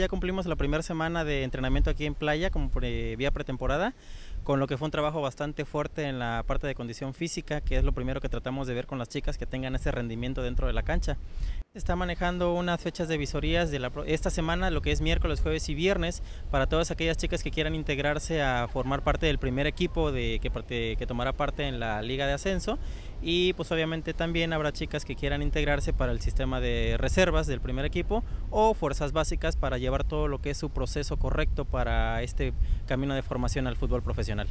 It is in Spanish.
ya cumplimos la primera semana de entrenamiento aquí en playa como pre, vía pretemporada, con lo que fue un trabajo bastante fuerte en la parte de condición física, que es lo primero que tratamos de ver con las chicas que tengan ese rendimiento dentro de la cancha. Está manejando unas fechas de visorías de esta semana, lo que es miércoles, jueves y viernes, para todas aquellas chicas que quieran integrarse a formar parte del primer equipo de, que, que tomará parte en la liga de ascenso y pues obviamente también habrá chicas que quieran integrarse para el sistema de reservas del primer equipo o fuerzas básicas para llevar todo lo que es su proceso correcto para este camino de formación al fútbol profesional.